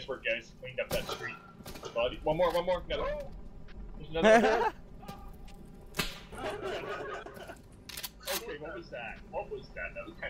Nice work, guys. Cleaned up that street. Body. One more, one more. Got. There's another. okay, what was that? What was that? That was kind of.